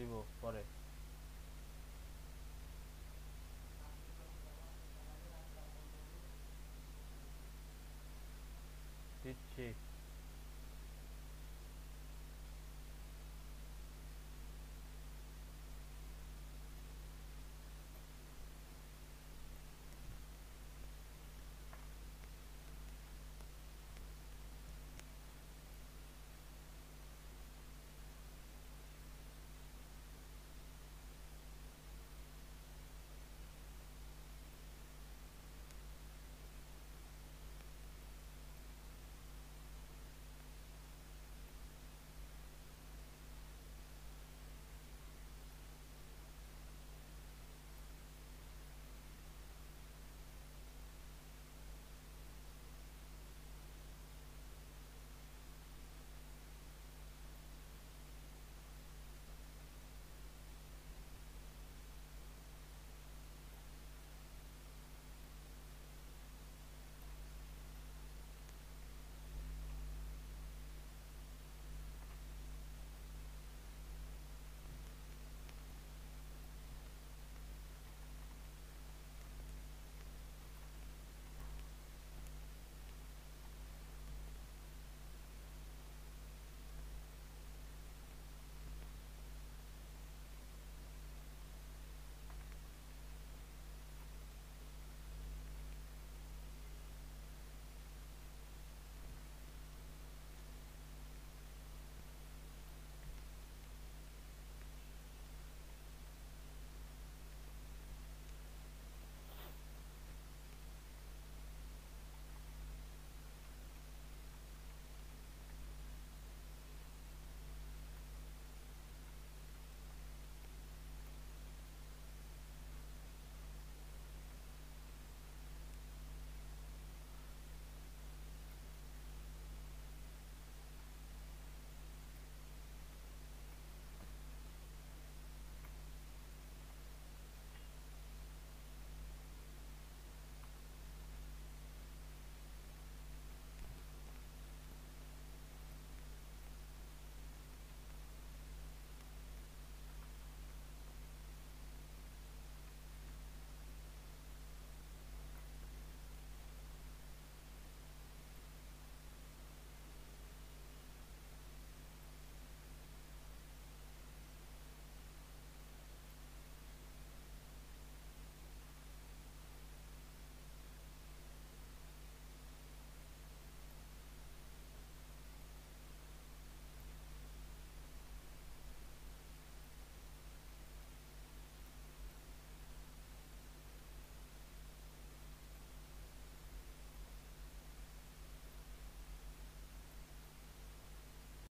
দিব পরে। দিচ্ছি।